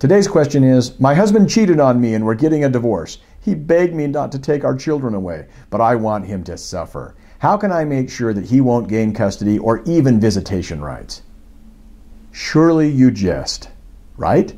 Today's question is My husband cheated on me and we're getting a divorce. He begged me not to take our children away, but I want him to suffer. How can I make sure that he won't gain custody or even visitation rights? Surely you jest, right?